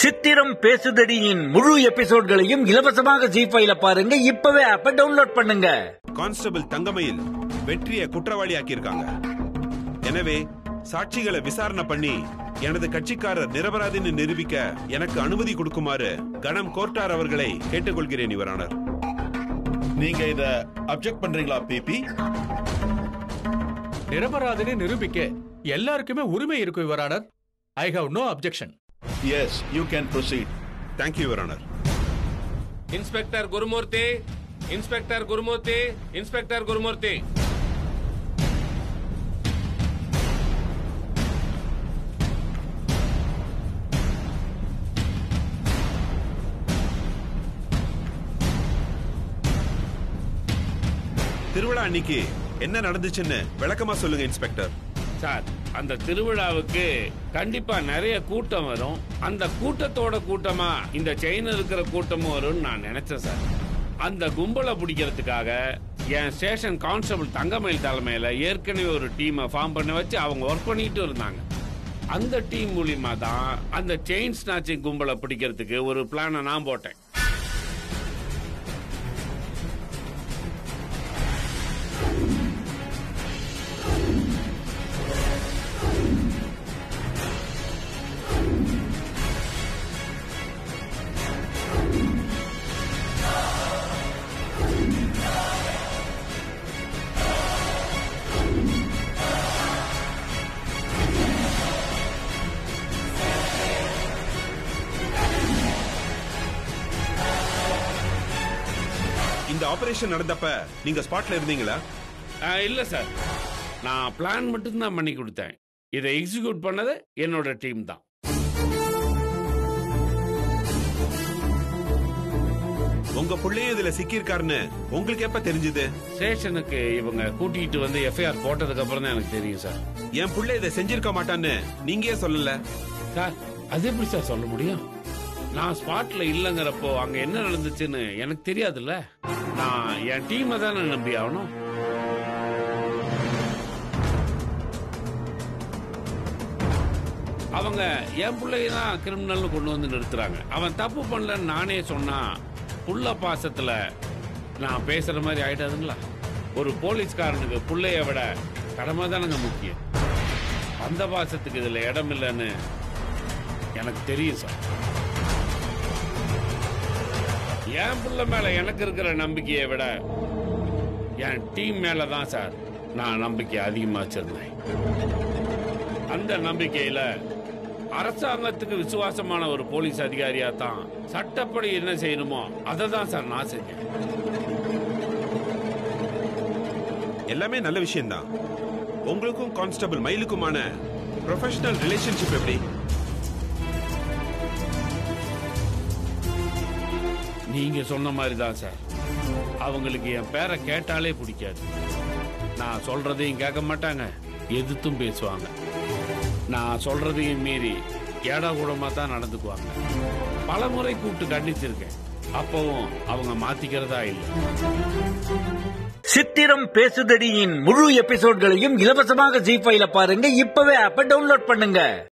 சித்திரம் பேசுதடியின் முழு எபிசோட்களையும் இலவசமாக ஜி ஃபைல பாருங்க. இப்பவே ஆப்ப டவுன்லோட் பண்ணுங்க. கான்ஸ்டபிள் தங்கமயில் வெற்றியை குற்றவாளி ஆக்கியிருக்காங்க எனவே சாட்சிகளை விசாரணை பண்ணி எனது கட்சிக்காரர் நிரபராதின்னு நிரூபிக்க எனக்கு அனுமதி கொடுக்குமாறு கணம் கோர்ட்டார் அவர்களை கேட்டுக்கொள்கிறேன் யுவரானர் நீங்க இத அப்செக்ட் பண்றீங்களா பிபி நிரபராதினை நிரூபிக்க எல்லாருக்குமே உரிமை இருக்கு your honour I have no objection yes you can proceed thank you your honour inspector Gurumoorthy inspector Gurumoorthy inspector Gurumoorthy திருவிழா அன்னைக்கு என்ன நடந்துச்சுன்னு விளக்கமா சொல்லுங்க இன்ஸ்பெக்டர் சார் அந்த திருவிழாவுக்கு கண்டிப்பா நிறைய கூட்டம் வரும். அந்த கூட்டத்தோட கூட்டமா இந்த செயின் இருக்கிற கூட்டமும் வரும்னு நான் நினைச்சேன் சார். அந்த கும்பலை பிடிக்கிறதுக்காக என் ஸ்டேஷன் கான்ஸ்டபிள் தங்கமயில் தலைமையில ஏற்கனவே ஒரு டீமை ஃபார்ம் பண்ண வச்சு அவங்க ஒர்க் பண்ணிட்டு இருந்தாங்க. அந்த டீம் மூலியமா தான் அந்த செயின் ஸ்நாச்சிங் கும்பலை பிடிக்கிறதுக்கு ஒரு பிளானை நான் போட்டேன். இந்த ஆபரேஷன் நடந்தப்ப நீங்க ஸ்பாட்ல இருந்தீங்களா? இல்ல சார். நான் பிளான் மட்டும்தான் பண்ணி கொடுத்தேன். இதை எக்ஸிக்யூட் பண்ணது என்னோட டீம் தான். உங்க புள்ளையும் இதுல சிக்கியிருக்காருன்னு உங்களுக்கு எப்ப தெரிஞ்சது? ஸ்டேஷனுக்கு இவங்க கூட்டிகிட்டு வந்து எஃப்ஐஆர் போட்டதுக்கு அப்புறம் தான் எனக்கு தெரியும் சார். என் புள்ள இதை செஞ்சிருக்க மாட்டான்னு நீங்க சொல்லல. சார் அது எப்படி சார் சொல்ல முடியும்? நான் ஸ்பாட்ல இல்லைங்கிறப்போ அங்க என்ன நடந்துச்சுன்னு எனக்கு தெரியாதுல்ல. நான் என் டீமை தானே நம்பி ஆகணும். அவங்க என் பிள்ளைய தான் கிரிமினல்னு கொண்டு வந்து நிறுத்துறாங்க. அவன் தப்பு பண்ணலன்னு நானே சொன்னா புள்ள பாசத்துல நான் பேசுற மாதிரி ஆயிட்டாதுங்களா? ஒரு போலீஸ்காரனுக்கு பிள்ளைய விட கடமை தானங்க முக்கியம். அந்த பாசத்துக்கு இதுல இடம் இல்லைன்னு எனக்கு தெரியும் சார். என் பிள்ளை மேல எனக்கு இருக்கிற நம்பிக்கையை விட என் டீம் மேல தான் சார் நான் நம்பிக்கை அதிகமா வச்சிருந்தேன். அந்த நம்பிக்கையில அரசாங்கத்துக்கு விசுவாசமான ஒரு போலீஸ் அதிகாரியா தான் சட்டப்படி என்ன செய்யணுமோ அதை தான் சார் நான் செஞ்சேன். எல்லாமே நல்ல விஷயம்தான். உங்களுக்கும் கான்ஸ்டபிள் மயிலுக்குமான ப்ரொஃபஷனல் ரிலேஷன்ஷிப் எப்படி? நீங்க சொன்ன மாதிரி தான் சார். அவங்களுக்கு என் பேரை கேட்டாலே பிடிக்காது. நான் சொல்றதையும் கேட்க மாட்டாங்க எதிர்த்தும் பேசுவாங்க. நான் சொல்றதையும் மீறி ஏடா கூடமா தான் நடந்துக்குவாங்க. பல முறை கூப்பிட்டு கண்டிச்சிருக்கேன். அப்பவும் அவங்க மாத்திக்கிறதா இல்லை. சித்திரம் பேசுதடியின் முழு எபிசோட்களையும் இலவசமாக ஜி ஃபைல பாருங்க. இப்பவே ஆப்ப டவுன்லோட் பண்ணுங்க.